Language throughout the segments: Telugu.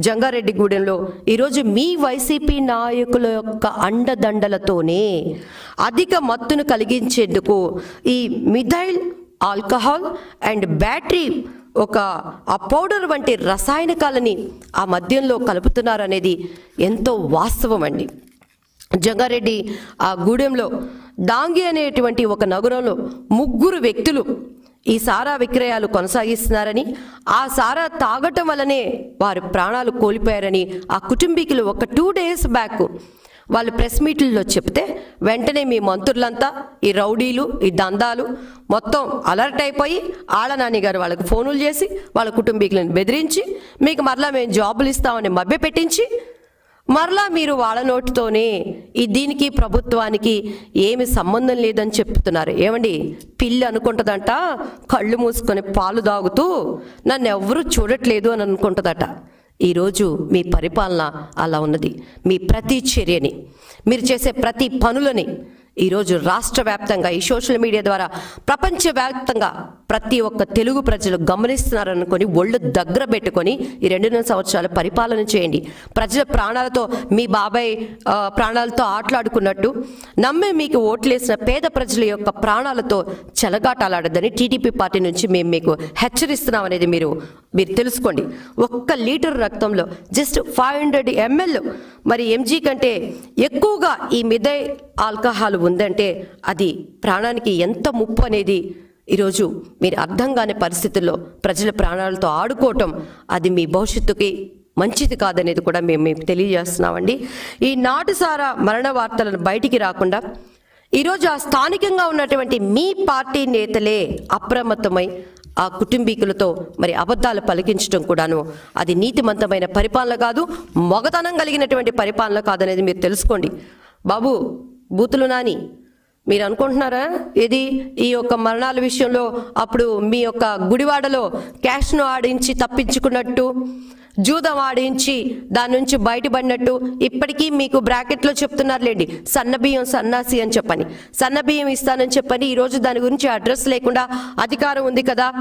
జంగారెడ్డిగూడెంలో ఈరోజు మీ వైసీపీ నాయకుల యొక్క అండదండలతోనే అధిక మత్తును కలిగించేందుకు ఈ మిథైల్ ఆల్కహాల్ అండ్ బ్యాటరీ ఒక ఆ పౌడర్ వంటి రసాయనికాలని ఆ మద్యంలో కలుపుతున్నారనేది ఎంతో వాస్తవం అండి. జంగారెడ్డి ఆ గూడెంలో డాంగి అనేటువంటి ఒక నగరంలో ముగ్గురు వ్యక్తులు ఈ సారా విక్రయాలు కొనసాగిస్తున్నారని ఆ సారా తాగటం వల్లనే వారు ప్రాణాలు కోల్పోయారని ఆ కుటుంబీకులు ఒక టూ డేస్ బ్యాక్ వాళ్ళు ప్రెస్ మీట్లలో చెప్తే వెంటనే మీ మంత్రులంతా ఈ రౌడీలు ఈ దందాలు మొత్తం అలర్ట్ అయిపోయి ఆళ్ళనాని గారు వాళ్ళకి ఫోనులు చేసి వాళ్ళ కుటుంబీకులను బెదిరించి మీకు మరలా మేము జాబులు ఇస్తామని మభ్య పెట్టించి మరలా మీరు వాళ్ళ నోటితోనే ఈ దీనికి ప్రభుత్వానికి ఏమి సంబంధం లేదని చెప్తున్నారు. ఏమండి? పిల్లి అనుకుంటుందంట కళ్ళు మూసుకొని పాలు తాగుతూ నన్ను ఎవరు చూడట్లేదు అని అనుకుంటుందట. ఈరోజు మీ పరిపాలన అలా ఉన్నది. మీ ప్రతి చర్యని మీరు చేసే ప్రతి పనులని ఈరోజు రాష్ట్ర వ్యాప్తంగా ఈ సోషల్ మీడియా ద్వారా ప్రపంచవ్యాప్తంగా ప్రతి ఒక్క తెలుగు ప్రజలు గమనిస్తున్నారనుకొని ఒళ్ళు దగ్గర పెట్టుకొని ఈ రెండున్నర సంవత్సరాలు పరిపాలన చేయండి. ప్రజల ప్రాణాలతో మీ బాబాయ్ ప్రాణాలతో ఆటలాడుకున్నట్టు నమ్మి మీకు ఓట్లేసిన పేద ప్రజల యొక్క ప్రాణాలతో చెలగాటాలాడదని టీడీపీ పార్టీ నుంచి మేము మీకు హెచ్చరిస్తున్నాం అనేది మీరు మీరు తెలుసుకోండి. ఒక్క లీటర్ రక్తంలో జస్ట్ ఫైవ్ హండ్రెడ్ ఎంఎల్ మరి ఎంజీ కంటే ఎక్కువగా ఈ మిథై ఆల్కహాల్ ఉందంటే అది ప్రాణానికి ఎంత ముప్పు అనేది ఈరోజు మీరు అర్థం కాని పరిస్థితుల్లో ప్రజల ప్రాణాలతో ఆడుకోవటం అది మీ భవిష్యత్తుకి మంచిది కాదనేది కూడా మేము మీకు తెలియజేస్తున్నామండి. ఈ నాటుసారా మరణ వార్తలను బయటికి రాకుండా ఈరోజు ఆ స్థానికంగా ఉన్నటువంటి మీ పార్టీ నేతలే అప్రమత్తమై ఆ కుటుంబీకులతో మరి అబద్ధాలు పలికించడం కూడాను అది నీతిమంతమైన పరిపాలన కాదు మొగతనం కలిగినటువంటి పరిపాలన కాదనేది మీరు తెలుసుకోండి. బాబు బూతులు నాని. మీరు అనుకుంటున్నారా? ఇది ఈ యొక్క మరణాల విషయంలో అప్పుడు మీ యొక్క గుడివాడలో క్యాష్ను ఆడించి తప్పించుకున్నట్టు జూదం ఆడించి దాని నుంచి బయటపడినట్టు ఇప్పటికీ మీకు బ్రాకెట్లో చెప్తున్నారులేండి. సన్నబియ్యం సన్నాసి అని చెప్పని. సన్నబియ్యం ఇస్తానని చెప్పని ఈరోజు దాని గురించి అడ్రస్ లేకుండా అధికారం ఉంది కదా.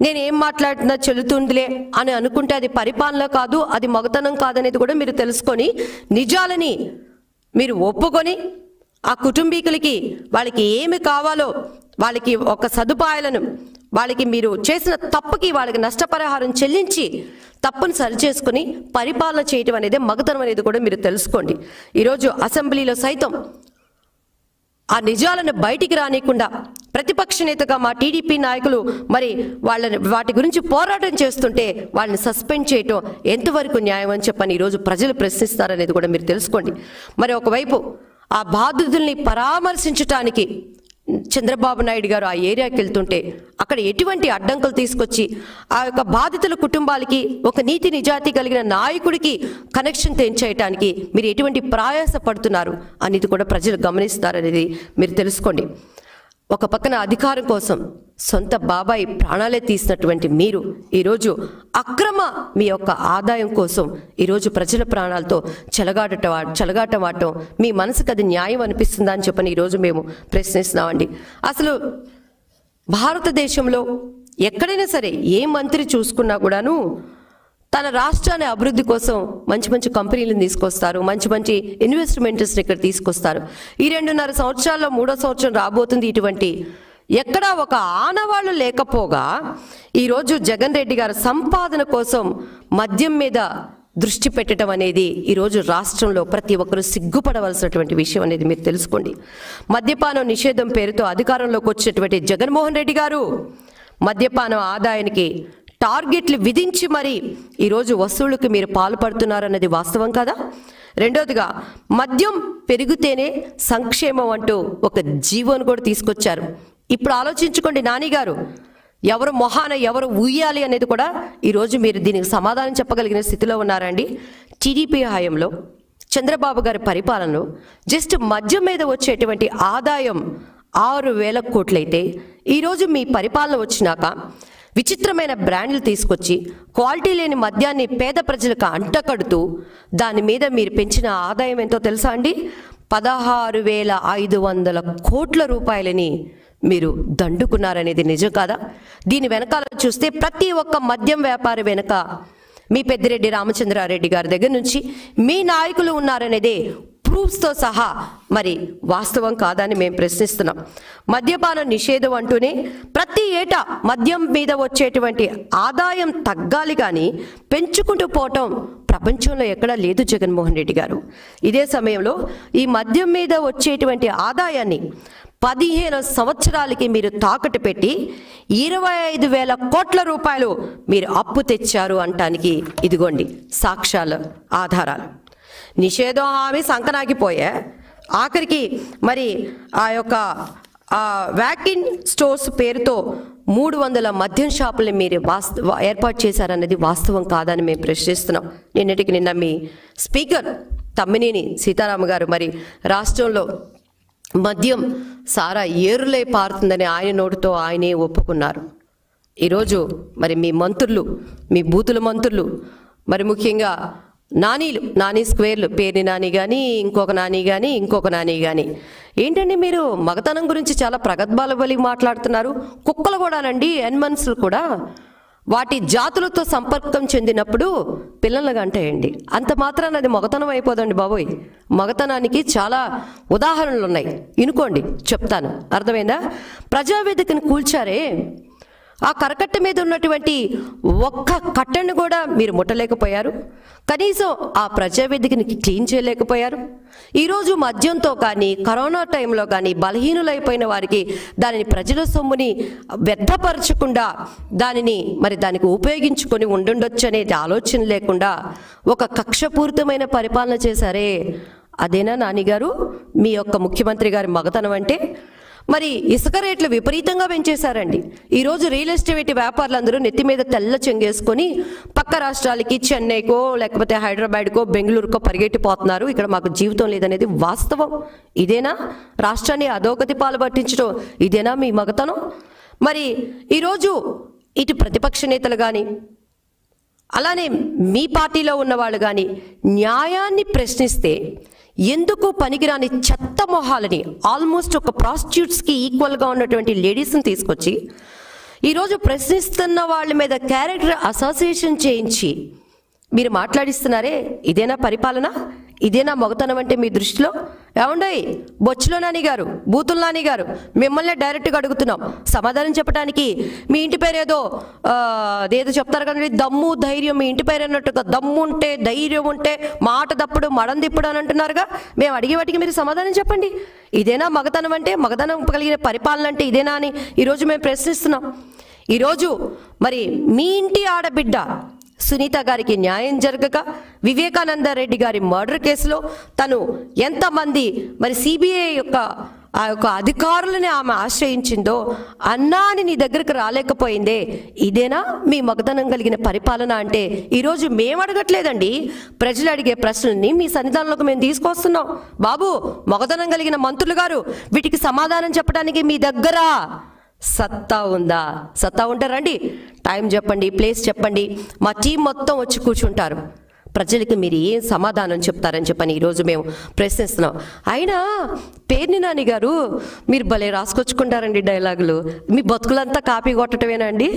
నేను ఏం మాట్లాడుతున్నా చెల్లుతుందిలే అని అనుకుంటే అది పరిపాలన కాదు అది మగతనం కాదనేది కూడా మీరు తెలుసుకొని నిజాలని మీరు ఒప్పుకొని ఆ కుటుంబీకులకి వాళ్ళకి ఏమి కావాలో వాళ్ళకి ఒక సదుపాయాలను వాళ్ళకి మీరు చేసిన తప్పుకి వాళ్ళకి నష్టపరిహారం చెల్లించి తప్పును సరిచేసుకుని పరిపాలన చేయటం అనేది మగతనం అనేది కూడా మీరు తెలుసుకోండి. ఈరోజు అసెంబ్లీలో సైతం ఆ నిజాలను బయటికి రానియకుండా ప్రతిపక్ష నేతగా మా టీడీపీ నాయకులు మరి వాళ్ళని వాటి గురించి పోరాటం చేస్తుంటే వాళ్ళని సస్పెండ్ చేయటం ఎంతవరకు న్యాయం అని చెప్పని ఈరోజు ప్రజలు ప్రశ్నిస్తారనేది కూడా మీరు తెలుసుకోండి. మరి ఒకవైపు ఆ బాధితుల్ని పరామర్శించటానికి చంద్రబాబు నాయుడు గారు ఆ ఏరియాకి వెళ్తుంటే అక్కడ ఎటువంటి అడ్డంకులు తీసుకొచ్చి ఆ యొక్క బాధితుల కుటుంబాలకి ఒక నీతి నిజాతి కలిగిన నాయకుడికి కనెక్షన్ తెంచేయటానికి మీరు ఎటువంటి ప్రయాస పడుతున్నారు అనేది కూడా ప్రజలు గమనిస్తారనేది మీరు తెలుసుకోండి. ఒక పక్కన అధికారం కోసం సొంత బాబాయి ప్రాణాలే తీసినటువంటి మీరు ఈరోజు అక్రమ మీ యొక్క ఆదాయం కోసం ఈరోజు ప్రజల ప్రాణాలతో చెలగాట చెలగాటమాటం మీ మనసుకు అది న్యాయం అనిపిస్తుందా అని చెప్పని ఈరోజు మేము ప్రశ్నిస్తున్నామండి. అసలు భారతదేశంలో ఎక్కడైనా సరే ఏ మంత్రి చూసుకున్నా కూడాను తన రాష్ట్రాన్ని అభివృద్ధి కోసం మంచి మంచి కంపెనీలను తీసుకొస్తారు. మంచి మంచి ఇన్వెస్ట్మెంట్స్ని ఇక్కడ తీసుకొస్తారు. ఈ రెండున్నర సంవత్సరాల్లో మూడో సంవత్సరం రాబోతుంది ఇటువంటి ఎక్కడా ఒక ఆనవాళ్ళు లేకపోగా ఈరోజు జగన్ రెడ్డి గారు సంపాదన కోసం మద్యం మీద దృష్టి పెట్టడం అనేది ఈరోజు రాష్ట్రంలో ప్రతి ఒక్కరూ సిగ్గుపడవలసినటువంటి విషయం అనేది మీరు తెలుసుకోండి. మద్యపానం నిషేధం పేరుతో అధికారంలోకి వచ్చినటువంటి జగన్మోహన్ రెడ్డి గారు మద్యపానం ఆదాయానికి టార్గెట్లు విధించి మరి ఈరోజు వసూళ్ళకు మీరు పాల్పడుతున్నారన్నది వాస్తవం కదా? రెండోదిగా మద్యం పెరిగితేనే సంక్షేమం అంటూ ఒక జీవోను కూడా తీసుకొచ్చారు. ఇప్పుడు ఆలోచించుకోండి నానిగారు ఎవరు మొహాన ఎవరు ఉయ్యాలి అనేది కూడా ఈరోజు మీరు దీనికి సమాధానం చెప్పగలిగిన స్థితిలో ఉన్నారండి. టీడీపీ హయాంలో చంద్రబాబు గారి పరిపాలనలో జస్ట్ మద్యం మీద వచ్చేటువంటి ఆదాయం ఆరు వేల కోట్లయితే ఈరోజు మీ పరిపాలన వచ్చినాక విచిత్రమైన బ్రాండ్లు తీసుకొచ్చి క్వాలిటీ లేని మద్యాన్ని పేద ప్రజలకు అంటకడుతూ దాని మీద మీరు పెంచిన ఆదాయం ఎంతో తెలుసా అండి? పదహారు వేల ఐదు వందల కోట్ల రూపాయలని మీరు దండుకున్నారనేది నిజం కాదా? దీని వెనకాల చూస్తే ప్రతి ఒక్క మద్యం వ్యాపారి వెనక మీ పెద్దిరెడ్డి రామచంద్రారెడ్డి గారి దగ్గర నుంచి మీ నాయకులు ఉన్నారనేదే ప్రూఫ్స్తో సహా మరి వాస్తవం కాదని మేము ప్రశ్నిస్తున్నాం. మద్యపాన నిషేధం అంటూనే ప్రతి ఏటా మద్యం మీద వచ్చేటువంటి ఆదాయం తగ్గాలి కానీ పెంచుకుంటూ పోవటం ప్రపంచంలో ఎక్కడా లేదు జగన్మోహన్ రెడ్డి గారు. ఇదే సమయంలో ఈ మద్యం మీద వచ్చేటువంటి ఆదాయాన్ని పదిహేను సంవత్సరాలకి మీరు తాకట్టు పెట్టి ఇరవై ఐదు వేల కోట్ల రూపాయలు మీరు అప్పు తెచ్చారు అంటానికి ఇదిగోండి సాక్ష్యాలు ఆధారాలు. నిషేధం హామీ సంకనాగిపోయే. ఆఖరికి మరి ఆ యొక్క వ్యాకిన్ స్టోర్స్ పేరుతో మూడు వందల మద్యం షాపులు మీరు వాస్త ఏర్పాటు చేశారన్నది వాస్తవం కాదని మేము ప్రశ్నిస్తున్నాం. నిన్నటికి నిన్న మీ స్పీకర్ తమ్మినేని సీతారామ గారు మరి రాష్ట్రంలో మద్యం సారా ఏరులై పారుతుందని ఆయన నోటితో ఆయనే ఒప్పుకున్నారు. ఈరోజు మరి మీ మంత్రులు మీ బూతుల మంత్రులు మరి ముఖ్యంగా నానీలు నాని స్క్వేర్లు పేరుని నాని కానీ ఇంకొక నాని కానీ ఇంకొక నాని కానీ ఏంటండి మీరు మగతనం గురించి చాలా ప్రగద్భాల బలి మాట్లాడుతున్నారు. కుక్కలు కూడానండి ఎన్మన్స్లు కూడా. వాటి జాతులతో సంపర్కం చెందినప్పుడు పిల్లలుగా అంటాయండి అంత మాత్రాన అది మగతనం అయిపోదండి బాబోయ్. మగతనానికి చాలా ఉదాహరణలు ఉన్నాయి ఇనుకోండి చెప్తాను. అర్థమైందా? ప్రజావేదికను కూల్చారే ఆ కరకట్ట మీద ఉన్నటువంటి ఒక్క కట్టను కూడా మీరు ముట్టలేకపోయారు. కనీసం ఆ ప్రజావేదికని క్లీన్ చేయలేకపోయారు. ఈరోజు మద్యంతో కానీ కరోనా టైంలో కానీ బలహీనులైపోయిన వారికి దానిని ప్రజల సొమ్ముని వ్యర్థపరచకుండా దానిని మరి దానికి ఉపయోగించుకొని ఉండుండొచ్చు అనేది ఆలోచన లేకుండా ఒక కక్షపూరితమైన పరిపాలన చేశారే. అదేనా నానిగారు? మీ యొక్క ముఖ్యమంత్రి గారి మగతనం అంటే మరి ఇసుక రేట్లు విపరీతంగా పెంచేశారండి. ఈరోజు రియల్ ఎస్టేట్ వ్యాపారులందరూ నెత్తి మీద తెల్ల చెంగేసుకొని పక్క రాష్ట్రాలకి చెన్నైకో లేకపోతే హైదరాబాద్కో బెంగళూరుకో పరిగెట్టిపోతున్నారు ఇక్కడ మాకు జీవితం లేదనేది వాస్తవం. ఇదేనా? రాష్ట్రాన్ని అధోగతి పాలు పట్టించడం ఇదేనా మీ మగతనం? మరి ఈరోజు ఇటు ప్రతిపక్ష నేతలు కానీ అలానే మీ పార్టీలో ఉన్న వాళ్ళు కానీ న్యాయాన్ని ప్రశ్నిస్తే ఎందుకు పనికిరాని చెత్త మొహాలని ఆల్మోస్ట్ ఒక ప్రాస్టిట్యూట్స్కి ఈక్వల్గా ఉన్నటువంటి లేడీస్ని తీసుకొచ్చి ఈరోజు ప్రశ్నిస్తున్న వాళ్ళ మీద క్యారెక్టర్ అసోసియేషన్ చేయించి మీరు మాట్లాడిస్తున్నారే ఇదేనా పరిపాలన? ఇదేనా మొగతనం అంటే మీ దృష్టిలో? ఏమండోయ్ బొచ్చులో నాని గారు బూతుల నాని గారు మిమ్మల్ని డైరెక్ట్గా అడుగుతున్నాం. సమాధానం చెప్పడానికి మీ ఇంటి పేరు ఏదో అదేదో చెప్తారు కదండి దమ్ము ధైర్యం మీ ఇంటి పేరు అన్నట్టుగా దమ్ము ఉంటే ధైర్యం ఉంటే మాట తప్పుడు మడం తిప్పుడు అని అంటున్నారుగా? మేము అడిగే వాటికి మీరు సమాధానం చెప్పండి. ఇదేనా మగతనం అంటే మగతనం కలిగిన పరిపాలన అంటే ఇదేనా అని ఈరోజు మేము ప్రశ్నిస్తున్నాం. ఈరోజు మరి మీ ఇంటి ఆడబిడ్డ సునీత గారికి న్యాయం జరగక వివేకానంద రెడ్డి గారి మర్డర్ కేసులో తను ఎంతమంది మరి సిబిఐ యొక్క ఆ యొక్క అధికారులని ఆమె ఆశ్రయించిందో అన్నా అని నీ దగ్గరకు రాలేకపోయిందే. ఇదేనా మీ మగధనం కలిగిన పరిపాలన అంటే? ఈరోజు మేము అడగట్లేదండి. ప్రజలు అడిగే ప్రశ్నల్ని మీ సన్నిధానంలోకి మేము తీసుకొస్తున్నాం. బాబు మగధనం కలిగిన మంత్రులు గారు వీటికి సమాధానం చెప్పడానికి మీ దగ్గర. సత్తా ఉందా? సత్తా ఉంటే రండి. టైం చెప్పండి ప్లేస్ చెప్పండి. మా టీం మొత్తం వచ్చి కూర్చుంటారు. ప్రజలకి మీరు ఏం సమాధానం చెప్తారని చెప్పని ఈరోజు మేము ప్రశ్నిస్తున్నాం. అయినా పేర్ని నాని గారు మీరు భలే రాసుకొచ్చుకుంటారండి డైలాగులు. మీ బతుకులంతా కాపీ కొట్టడమేనండి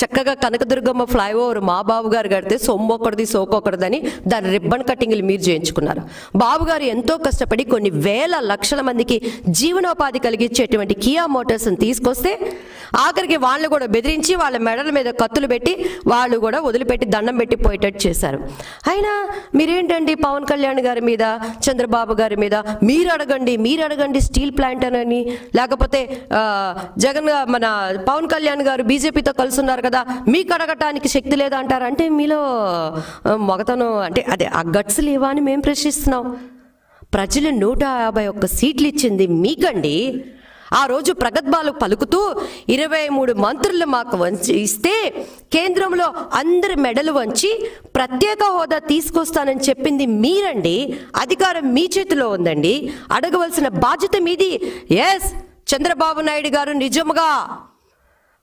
చక్కగా కనకదుర్గమ్మ ఫ్లైఓవర్ మా బాబు గారు కడితే సొమ్ము ఒకటిది సోకొకటిదని దాని రిబ్బన్ కటింగ్లు మీరు చేయించుకున్నారు. బాబు గారు ఎంతో కష్టపడి కొన్ని వేల లక్షల మందికి జీవనోపాధి కలిగించేటువంటి కియా మోటార్స్ని తీసుకొస్తే ఆఖరికి వాళ్ళు కూడా బెదిరించి వాళ్ళ మెడల మీద కత్తులు పెట్టి వాళ్ళు కూడా వదిలిపెట్టి దండం పెట్టి పోయేటట్టు చేశారు. అయినా మీరేంటండి పవన్ కళ్యాణ్ గారి మీద చంద్రబాబు గారి మీద? మీరు అడగండి మీరు అడగండి స్టీల్ ప్లాంట్ అని. లేకపోతే జగన్ మన పవన్ కళ్యాణ్ గారు బీజేపీతో కలిసి ఉన్నారు కదా మీకు అడగటానికి శక్తి లేదా అంటారు? అంటే మీలో ఆ, మగతనం అంటే అదే ఆ గట్స్ లేవా అని మేము ప్రశ్నిస్తున్నాం. ప్రజలు నూట యాభై ఒక్క సీట్లు ఇచ్చింది మీకండి. ఆ రోజు ప్రగద్భాలు పలుకుతూ ఇరవై మూడు మంత్రులు మాకు వంచి ఇస్తే కేంద్రంలో అందరి మెడలు వంచి ప్రత్యేక హోదా తీసుకొస్తానని చెప్పింది మీరండి. అధికారం మీ చేతిలో ఉందండి. అడగవలసిన బాధ్యత మీది. ఎస్ చంద్రబాబు నాయుడు గారు నిజముగా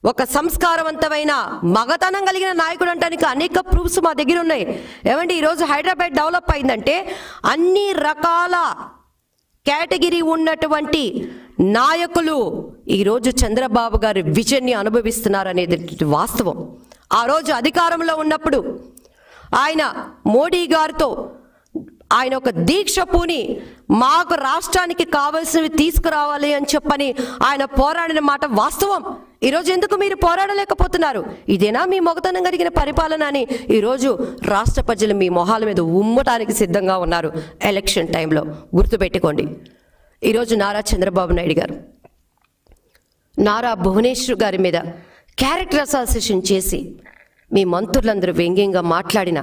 ఒక సంస్కారవంతమైన మగతనం కలిగిన నాయకుడు అంటానికి అనేక ప్రూఫ్స్ మా దగ్గర ఉన్నాయి. ఏమండి ఈరోజు హైదరాబాద్ డెవలప్ అయిందంటే అన్ని రకాల కేటగిరీ ఉన్నటువంటి నాయకులు ఈరోజు చంద్రబాబు గారి విజన్ని అనుభవిస్తున్నారు అనేది వాస్తవం. ఆ రోజు అధికారంలో ఉన్నప్పుడు ఆయన మోడీ గారితో ఆయన ఒక దీక్ష పూని మాకు రాష్ట్రానికి కావలసినవి తీసుకురావాలి అని చెప్పని ఆయన పోరాడిన మాట వాస్తవం. ఈరోజు ఎందుకు మీరు పోరాడలేకపోతున్నారు? ఇదేనా మీ మొగతనం కలిగిన పరిపాలన అని ఈరోజు రాష్ట్ర ప్రజలు మీ మొహాల మీద ఉమ్మటానికి సిద్ధంగా ఉన్నారు ఎలక్షన్ టైంలో. గుర్తుపెట్టుకోండి. ఈరోజు నారా చంద్రబాబు నాయుడు గారు. నారా భువనేశ్వర్ గారి మీద క్యారెక్టర్ అసాసియేషన్ చేసి మీ మంత్రులందరూ వ్యంగ్యంగా మాట్లాడిన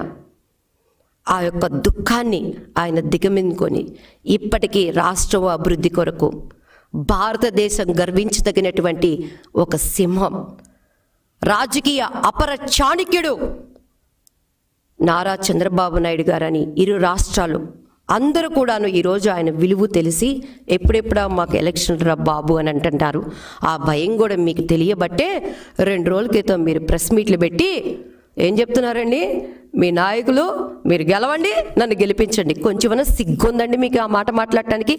ఆ యొక్క దుఃఖాన్ని ఆయన దిగమిందుకొని ఇప్పటికీ రాష్ట్రం అభివృద్ధి కొరకు భారతదేశం గర్వించదగినటువంటి ఒక సింహం. రాజకీయ అపర చాణక్యుడు నారా చంద్రబాబు నాయుడు గారని ఇరు రాష్ట్రాలు అందరూ కూడాను ఈరోజు ఆయన విలువ తెలిసి ఎప్పుడెప్పుడా మాకు ఎలక్షన్ రా బాబు అని అంటుంటారు. ఆ భయం కూడా మీకు తెలియబట్టే రెండు రోజుల క్రితం మీరు ప్రెస్ మీట్లు పెట్టి ఏం చెప్తున్నారండి? మీ నాయకులు మీరు గెలవండి నన్ను గెలిపించండి. కొంచెమన్నా సిగ్గుందండి మీకు ఆ మాట మాట్లాడటానికి?